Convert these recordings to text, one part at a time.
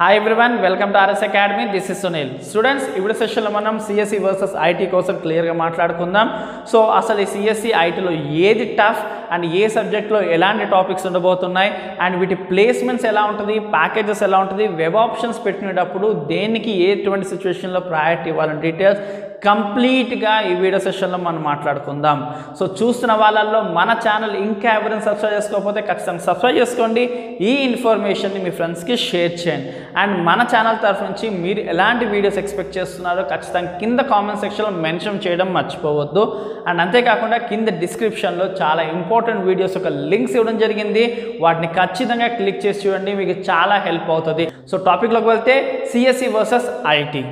Hi everyone welcome to RS academy this is Sunil students ఇప్పుడు సెషన్లో మనం CSC versus IT కోసం క్లియర్గా మాట్లాడుకుందాం. సో అసలు ఈ సిఎస్సి ఐటీలో ఏది టఫ్ అండ్ ఏ సబ్జెక్ట్లో ఎలాంటి టాపిక్స్ ఉండబోతున్నాయి? అండ్ వీటి ప్లేస్మెంట్స్ ఎలా ఉంటుంది? ప్యాకేజెస్ ఎలా ఉంటుంది? వెబ్ ఆప్షన్స్ పెట్టినప్పుడు దేనికి ఎటువంటి సిచ్యువేషన్లో ప్రయారిటీ ఇవ్వాలని డీటెయిల్స్ కంప్లీట్గా ఈ వీడియో సెషన్లో మనం మాట్లాడుకుందాం. సో చూస్తున్న వాళ్ళల్లో మన ఛానల్ ఇంకా ఎవరైనా సబ్స్క్రైబ్ చేసుకోకపోతే ఖచ్చితంగా సబ్స్క్రైబ్ చేసుకోండి. ఈ ఇన్ఫర్మేషన్ని మీ ఫ్రెండ్స్కి షేర్ చేయండి. అండ్ మన ఛానల్ తరఫు నుంచి మీరు ఎలాంటి వీడియోస్ ఎక్స్పెక్ట్ చేస్తున్నారో ఖచ్చితంగా కింద కామెంట్ సెక్షన్లో మెన్షన్ చేయడం మర్చిపోవద్దు. అండ్ అంతేకాకుండా కింద డిస్క్రిప్షన్లో చాలా ఇంపార్టెంట్ వీడియోస్ ఒక లింక్స్ ఇవ్వడం జరిగింది. వాటిని ఖచ్చితంగా క్లిక్ చేసి చూడండి. మీకు చాలా హెల్ప్ అవుతుంది. సో టాపిక్లోకి వెళ్తే సిఎస్సి వర్సెస్ ఐటీ.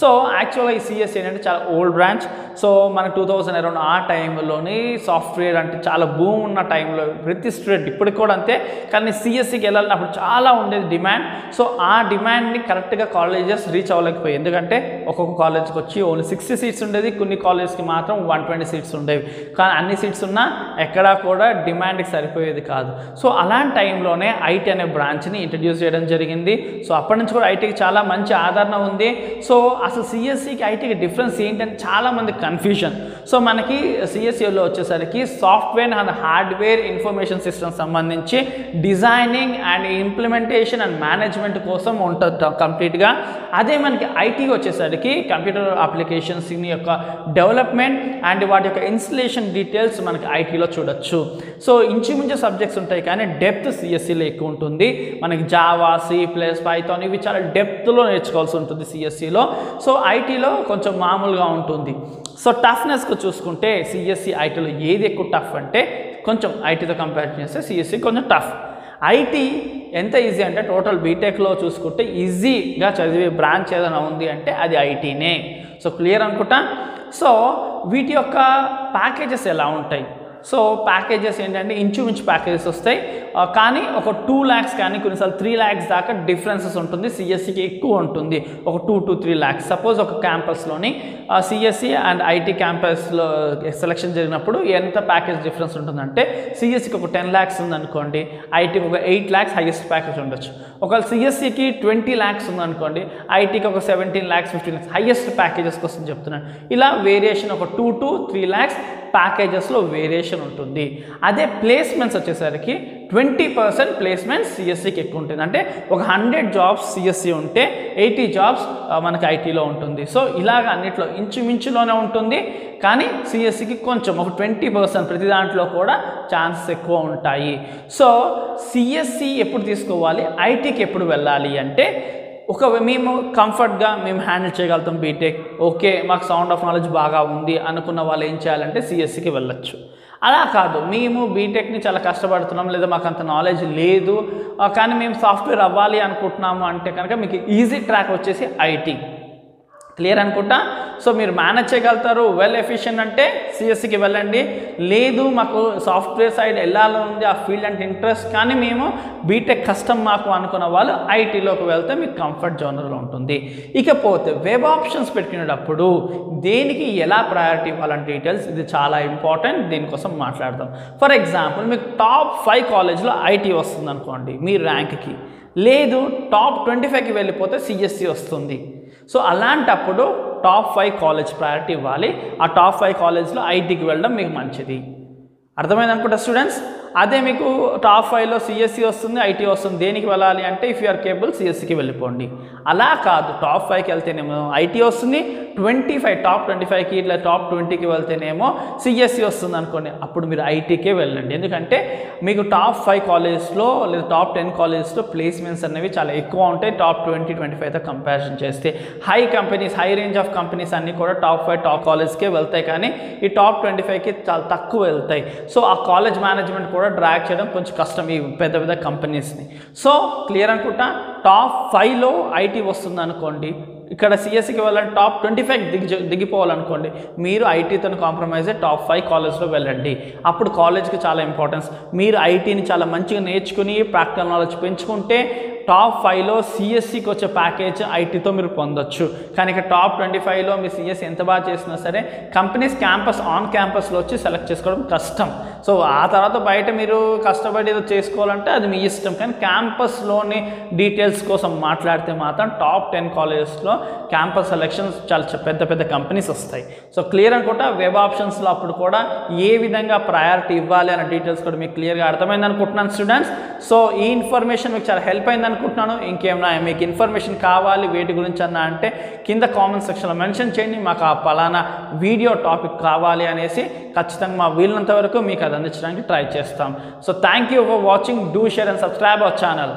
సో యాక్చువల్గా ఈ సిఎస్సి ఏంటంటే చాలా ఓల్డ్ బ్రాంచ్ సో మన టూ థౌజండ్ అరౌండ్ ఆ టైంలోని సాఫ్ట్వేర్ అంటే చాలా భూమి ఉన్న టైంలో ప్రతి స్టూడెంట్ ఇప్పటికి కూడా అంతే. కానీ సిఎస్సికి వెళ్ళాలన్నప్పుడు చాలా ఉండేది డిమాండ్. సో ఆ డిమాండ్ని కరెక్ట్గా కాలేజెస్ రీచ్ అవ్వలేకపోయాయి. ఎందుకంటే ఒక్కొక్క కాలేజ్కి వచ్చి ఓన్లీ సిక్స్టీ సీట్స్ ఉండేది. కొన్ని కాలేజ్కి మాత్రం వన్ ట్వంటీ సీట్స్ ఉండేవి. కానీ అన్ని సీట్స్ ఉన్నా ఎక్కడా కూడా డిమాండ్కి సరిపోయేది కాదు. సో అలాంటి టైంలోనే ఐటీ అనే బ్రాంచ్ని ఇంట్రడ్యూస్ చేయడం జరిగింది. సో అప్పటి నుంచి కూడా ఐటీకి చాలా మంచి ఆదరణ ఉంది. సో అసలు సిఎస్సికి ఐటీకి డిఫరెన్స్ ఏంటని చాలామంది కన్ఫ్యూజన్ సో మనకి సిఎస్సిలో వచ్చేసరికి software and hardware information system సంబంధించి designing and implementation and management కోసం ఉంటుంది కంప్లీట్గా అదే మనకి ఐటీ వచ్చేసరికి కంప్యూటర్ అప్లికేషన్స్ యొక్క డెవలప్మెంట్ అండ్ వాటి యొక్క ఇన్స్టలేషన్ డీటెయిల్స్ మనకి ఐటీలో చూడొచ్చు. సో ఇంచుమించు సబ్జెక్ట్స్ ఉంటాయి కానీ డెప్త్ సిఎస్సిలో ఎక్కువ ఉంటుంది. మనకి జావా సి ప్లస్ పైథాన్ ఇవి చాలా డెప్త్లో నేర్చుకోవాల్సి ఉంటుంది సిఎస్సిలో సో ఐటీలో కొంచెం మామూలుగా ఉంటుంది. సో టఫ్నెస్కి చూసుకుంటే సిఎస్సి ఐటీలో ఏది ఎక్కువ టఫ్ అంటే కొంచెం ఐటీతో కంపేర్ చేస్తే సిఎస్సి కొంచెం టఫ్ ఐటీ ఎంత ఈజీ అంటే టోటల్ బీటెక్లో చూసుకుంటే ఈజీగా చదివే బ్రాంచ్ ఏదైనా ఉంది అంటే అది ఐటీనే సో క్లియర్ అనుకుంటా? సో వీటి యొక్క ప్యాకేజెస్ ఎలా ఉంటాయి? సో ప్యాకేజెస్ ఏంటంటే ఇంచుమించు ప్యాకేజెస్ వస్తాయి. కానీ ఒక టూ ల్యాక్స్ కానీ కొన్నిసార్లు త్రీ ల్యాక్స్ దాకా డిఫరెన్సెస్ ఉంటుంది. సిఎస్సికి ఎక్కువ ఉంటుంది. ఒక two to three lakhs suppose ఒక క్యాంపస్లోని సిఎస్సి అండ్ ఐటీ క్యాంపస్లో సెలెక్షన్ జరిగినప్పుడు ఎంత ప్యాకేజ్ డిఫరెన్స్ ఉంటుందంటే సిఎస్సికి ఒక టెన్ ల్యాక్స్ ఉందనుకోండి ఐటీకి ఒక ఎయిట్ ల్యాక్స్ హైయెస్ట్ ప్యాకేజ్ ఉండొచ్చు. ఒకవేళ సిఎస్సికి ట్వంటీ ల్యాక్స్ ఉందనుకోండి ఐటీకి ఒక seventeen lakhs fifteen lakhs highest packages కోసం చెప్తున్నాను. ఇలా వేరియేషన్ ఒక టూ టు త్రీ ల్యాక్స్ ప్యాకేజెస్లో వేరియేషన్ ఉంటుంది. అదే ప్లేస్మెంట్స్ వచ్చేసరికి ట్వంటీ పర్సెంట్ ప్లేస్మెంట్స్ సిఎస్సికి ఎక్కువ ఉంటుంది. అంటే ఒక హండ్రెడ్ జాబ్స్ సిఎస్సి ఉంటే ఎయిటీ జాబ్స్ మనకి ఐటీలో ఉంటుంది. సో ఇలాగ అన్నిట్లో ఇంచుమించులోనే ఉంటుంది. కానీ సిఎస్సికి కొంచెం ఒక ట్వంటీ పర్సెంట్ ప్రతి దాంట్లో కూడా ఛాన్సెస్ ఎక్కువ ఉంటాయి. సో సిఎస్సి ఎప్పుడు తీసుకోవాలి? ఐటీకి ఎప్పుడు వెళ్ళాలి అంటే ఒక మేము కంఫర్ట్గా మేము హ్యాండిల్ చేయగలుగుతాం బీటెక్ ఓకే మాకు సౌండ్ ఆఫ్ నాలెడ్జ్ బాగా ఉంది అనుకున్న వాళ్ళు ఏం చేయాలంటే సిఎస్సికి వెళ్ళచ్చు. అలా కాదు. మేము బీటెక్ని చాలా కష్టపడుతున్నాం లేదా మాకు అంత నాలెడ్జ్ లేదు. కానీ మేము సాఫ్ట్వేర్ అవ్వాలి అనుకుంటున్నాము అంటే కనుక మీకు ఈజీ ట్రాక్ వచ్చేసి ఐటీ క్లియర్ అనుకుంటా? సో మీరు మేనేజ్ చేయగలుగుతారు. వెల్ ఎఫిషియెంట్ అంటే సిఎస్సికి వెళ్ళండి. లేదు మాకు సాఫ్ట్వేర్ సైడ్ వెళ్ళాలని ఉంది ఆ ఫీల్డ్ అంటే ఇంట్రెస్ట్ కానీ మేము బీటెక్ కష్టం మాకు అనుకున్న వాళ్ళు ఐటీలోకి వెళ్తే మీకు కంఫర్ట్ జోనర్లో ఉంటుంది. ఇకపోతే వెబ్ ఆప్షన్స్ పెట్టుకునేటప్పుడు దేనికి ఎలా ప్రయారిటీ ఇవ్వాలంటే డీటెయిల్స్ ఇది చాలా ఇంపార్టెంట్ దీనికోసం మాట్లాడదాం. ఫర్ ఎగ్జాంపుల్ మీకు టాప్ ఫైవ్ కాలేజ్లో ఐటీ వస్తుంది అనుకోండి మీ ర్యాంక్కి లేదు టాప్ ట్వంటీ ఫైవ్కి వెళ్ళిపోతే సిఎస్సి వస్తుంది. సో అలాంటప్పుడు టాప్ ఫైవ్ కాలేజ్ ప్రయారిటీ ఇవ్వాలి. ఆ టాప్ ఫైవ్ కాలేజ్లో ఐటీకి వెళ్ళడం మీకు మంచిది. అర్థమైంది అనుకుంటా స్టూడెంట్స్ అదే మీకు టాప్ ఫైవ్లో సిఎస్సి వస్తుంది ఐటీ వస్తుంది. దేనికి వెళ్ళాలి అంటే ఇఫ్ యూఆర్ కేబుల్ సిఎస్సికి వెళ్ళిపోండి. అలా కాదు. టాప్ ఫైవ్కి వెళ్తేనేమో ఐటీ వస్తుంది ట్వంటీ ఫైవ్ టాప్ ట్వంటీ ఫైవ్కి ఇట్లా టాప్ ట్వంటీకి వెళ్తేనేమో సిఎస్సి వస్తుంది అనుకోండి. అప్పుడు మీరు ఐటీకే వెళ్ళండి. ఎందుకంటే మీకు టాప్ ఫైవ్ కాలేజ్లో లేదా టాప్ టెన్ కాలేజెస్లో ప్లేస్మెంట్స్ అనేవి చాలా ఎక్కువ ఉంటాయి. టాప్ ట్వంటీ ట్వంటీ ఫైవ్తో కంపారిజన్ చేస్తే high companies high range of companies అన్నీ కూడా టాప్ ఫైవ్ టాప్ కాలేజ్కే వెళ్తాయి. కానీ ఈ టాప్ ట్వంటీ ఫైవ్కి చాలా తక్కువ వెళ్తాయి. సో ఆ కాలేజ్ మేనేజ్మెంట్ కూడా డ్రాగ్ చేయడం కొంచెం కష్టం ఈ పెద్ద పెద్ద కంపెనీస్ని సో క్లియర్ అనుకుంటా? టాప్ ఫైవ్లో ఐటీ వస్తుంది అనుకోండి. ఇక్కడ సిఎస్సికి వెళ్ళండి టాప్ ట్వంటీ ఫైవ్ దిగి దిగిపోవాలనుకోండి మీరు ఐటీతో కాంప్రమైజ్ టాప్ ఫైవ్ కాలేజ్లో వెళ్ళండి. అప్పుడు కాలేజ్కి చాలా ఇంపార్టెన్స్ మీరు ఐటీని చాలా మంచిగా నేర్చుకుని ప్రాక్టికల్ నాలెడ్జ్ పెంచుకుంటే టాప్ ఫైవ్లో సిఎస్సికి వచ్చే ప్యాకేజ్ ఐటీతో మీరు పొందొచ్చు. కానీ ఇక టాప్ ట్వంటీ ఫైవ్లో మీ సిఎస్సి ఎంత బాగా చేసినా సరే కంపెనీస్ క్యాంపస్ ఆన్ క్యాంపస్లో వచ్చి సెలెక్ట్ చేసుకోవడం కష్టం. సో ఆ తర్వాత బయట మీరు కష్టపడి ఏదో చేసుకోవాలంటే అది మీ ఇష్టం. కానీ క్యాంపస్లోని డీటెయిల్స్ కోసం మాట్లాడితే మాత్రం టాప్ టెన్ కాలేజెస్లో క్యాంపస్ సెలెక్షన్స్ చాలా పెద్ద పెద్ద కంపెనీస్ వస్తాయి. సో క్లియర్ అనుకుంటా వెబ్ ఆప్షన్స్లో అప్పుడు కూడా ఏ విధంగా ప్రయారిటీ ఇవ్వాలి అనే డీటెయిల్స్ కూడా మీకు క్లియర్గా అర్థమైంది అనుకుంటున్నాను స్టూడెంట్స్. సో ఈ ఇన్ఫర్మేషన్ మీకు చాలా హెల్ప్ అయింది అనుకుంటున్నాను. ఇంకేమైనా మీకు ఇన్ఫర్మేషన్ కావాలి వేటి గురించి అన్నా అంటే కింద కామెంట్ సెక్షన్లో మెన్షన్ చేయండి. మాకు ఆ పలానా వీడియో టాపిక్ కావాలి అనేసి ఖచ్చితంగా మా వీలున్నంత వరకు మీకు అది అందించడానికి ట్రై చేస్తాం. So thank you for watching do share and subscribe our channel